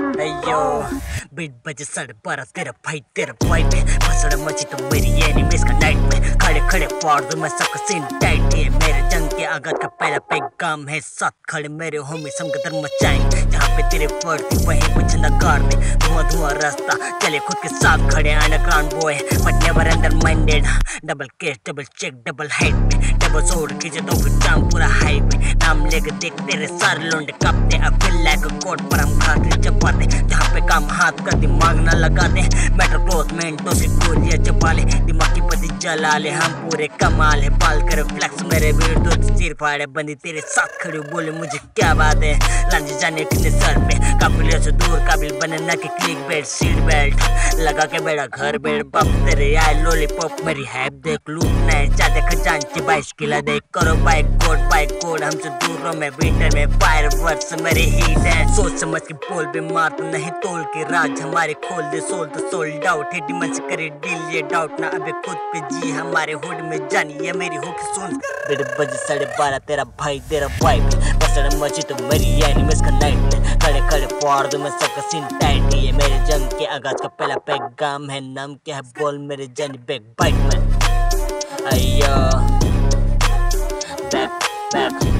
अयो बीट बजे साढ़े बारह तेरा भाई तेरा भाई पे फसड़ मची तो मेरी एनिमीज का नाइट पे खड़े खड़े फाड़ दूँ मैं सबका सीन टाइट है मेरे जंग के आगत का पहला पैगाम है साथ खड़े मेरे होमी संग धर्म मचाएँगे जहाँ पे तेरे पड़ती वहीं कुछ न गाड़ दे। धुआँ धुआँ रास्ता। चले खुद के साथ खड़े underground boy but never undermined double case double check double height double सोड खींचे तो फिर जाम पूरा हाईवे नाम लेके देख तेरे सारे लोंडे कापते। अब फील लाइक अ कोट पर हम खाते चपाते जहाँ पे काम हाथ कर दिमाग ना लगा दे मेट्रो क्लोथ मिनटों से गोलियाँ चपा ले। दिमाग की पति जला ले, हम पूरे कमाल है। बाल कर फ्लेक्स मेरे वीर तो सिर फाड़े। बंदी तेरे साथ खड़ी बोले मुझे क्या बात है? लंच जाने कितने सर पे। काबिलियत से दूर, काबिल बने ना कि क्लिक बेल्ट सीट बेल्ट लगा के बेड़ा घर बेड़ बाप तेरे आए लॉलीपॉप मेरी हैप देख लूट नहीं चाहते खजांची बाईस किला देख, करो बाइक कोड बाइक कोड। हमसे दूर रहो मैं विंटर में फायर वर्ड्स मेरे हीट है। सोच समझ के बोल पे मार तो नहीं, तोल के राज हमारे खोल दे सोल तो सोल्ड आउट है डिमन से करे डील ये डाउट ना अबे खुद पे जी, हमारे हुड में जानी ये मेरी हुक सुन। डेढ़ बजे साढ़े तेरा भाई, तेरा वाइफ बसड़ मची तो मेरी एनिमल्स का नाइट खड़े में सबका सीन टाइट ये मेरे जंग के आगाज़ का पहला पैगाम है। नाम क्या है? बोल मेरे जन बैक बाइट में अयो बैक बैक